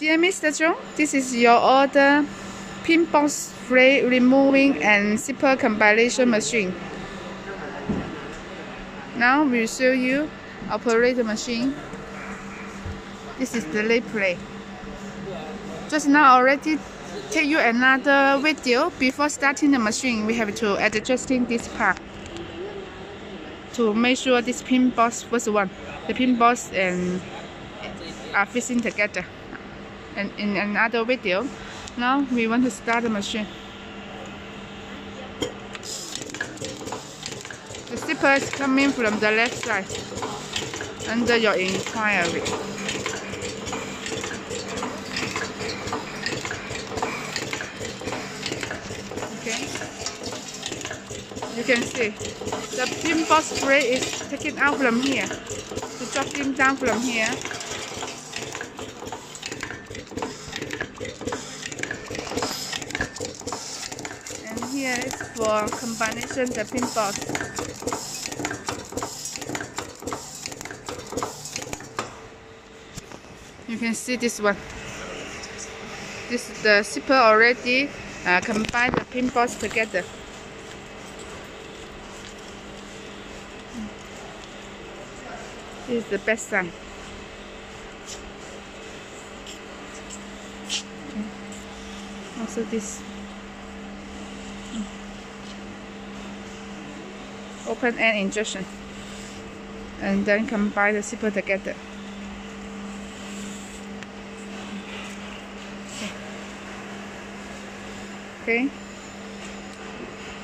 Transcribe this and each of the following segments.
Dear Mr. Zhong, this is your order pin box frame removing and zipper combination machine. Now we'll show you operate the machine. This is the lay play. Just now already take you another video before starting the machine. We have to adjusting this part to make sure this pin box was one. The pin box and are facing together and in another video. Now we want to start the machine. The zipper is coming from the left side under your inquiry. Okay. You can see the pin box spray is taken out from here. To drop him down from here. Here is for combination the pin. You can see this one. This is the zipper already uh, combine the pin box together. This is the best side. Okay. Also this. Open end injection and then combine the zipper together. Okay.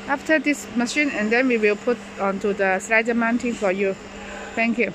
After this machine and then we will put onto the slider mounting for you. Thank you.